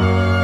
Bye.